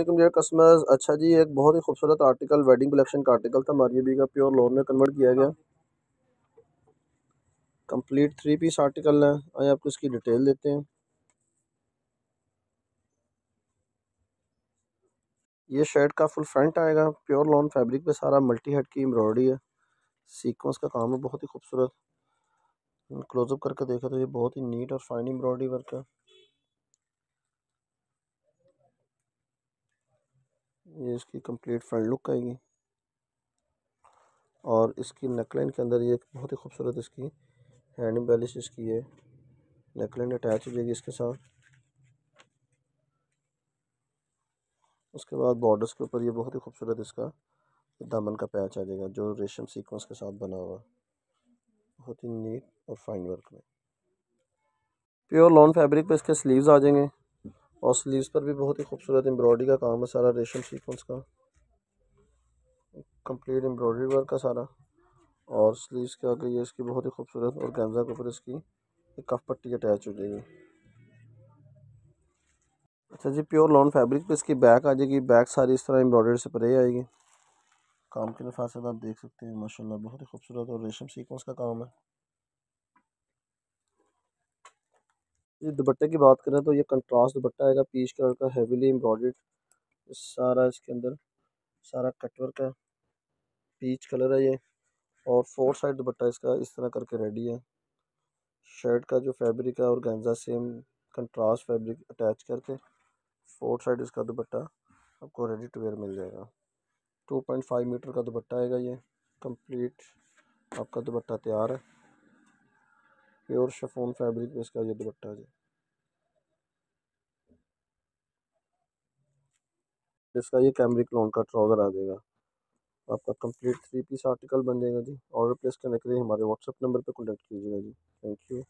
Dear customers अच्छा जी, एक बहुत ही खूबसूरत आर्टिकल वेडिंग कलेक्शन का आर्टिकल था हमारी अभी का प्योर लोन में कन्वर्ट किया गया। कंप्लीट थ्री पीस आर्टिकल है, आइए आपको इसकी डिटेल देते हैं। ये शर्ट का फुल फ्रंट आएगा प्योर लॉन फैब्रिक पे सारा मल्टी हेड की एम्ब्रॉयडरी है। सीक्वेंस का काम है, बहुत ही खूबसूरत। क्लोजअप करके देखा तो ये बहुत ही नीट और फाइन एम्ब्रॉयडरी वर्क है। ये इसकी कंप्लीट फ्रंट लुक आएगी। और इसकी नेकलाइन के अंदर ये बहुत ही खूबसूरत इसकी हैंड बैलिश इसकी है। नेकलाइन अटैच हो जाएगी इसके साथ। उसके बाद बॉर्डर्स के ऊपर ये बहुत ही खूबसूरत इसका दामन का पैच आ जाएगा, जो रेशम सीक्वेंस के साथ बना हुआ। बहुत ही नीट और फाइन वर्क में। प्योर लॉन फैब्रिक पे इसके स्लीव्स आ जाएँगे। और स्लीव्स पर भी बहुत ही खूबसूरत एम्ब्रॉयडरी का काम है सारा रेशम सीक्वेंस का। कंप्लीट एम्ब्रॉयडरी वर्क का सारा। और स्लीव्स के आगे ये इसकी? बहुत ही खूबसूरत और गेंजा के ऊपर इसकी एक कफ पट्टी अटैच हो जाएगी। अच्छा जी प्योर लॉन फैब्रिक पे इसकी बैक आ जाएगी। बैक सारी इस तरह एम्ब्रॉयडरी से परे आएगी। काम के नफासत आप देख सकते हैं, माशाल्लाह, बहुत ही खूबसूरत और रेशम सीक्वेंस का काम है। ये दुपट्टे की बात करें तो ये कंट्रास्ट दुपट्टा आएगा पीच कलर का हैवीली एम्ब्रॉयड सारा इसके अंदर, सारा कटवर्क है। पीच कलर है ये और फोर साइड दुपट्टा इसका इस तरह करके रेडी है। शर्ट का जो फैब्रिक है और गेंजा सेम कंट्रास्ट फैब्रिक अटैच करके फोर साइड इसका दुपट्टा आपको रेडी टू वेयर मिल जाएगा। टू पॉइंट फाइव मीटर का दुपट्टा आएगा ये कंप्लीट आपका दुपट्टा तैयार है। प्योर शफोन फैब्रिक में इसका ये दुपट्टा जी। इसका ये कैमरिक लोन का ट्राउज़र आ जाएगा। आपका कंप्लीट थ्री पीस आर्टिकल बन जाएगा जी। ऑर्डर प्लेस करने के लिए हमारे व्हाट्सएप नंबर पे कॉन्टेक्ट कीजिएगा जी। Thank you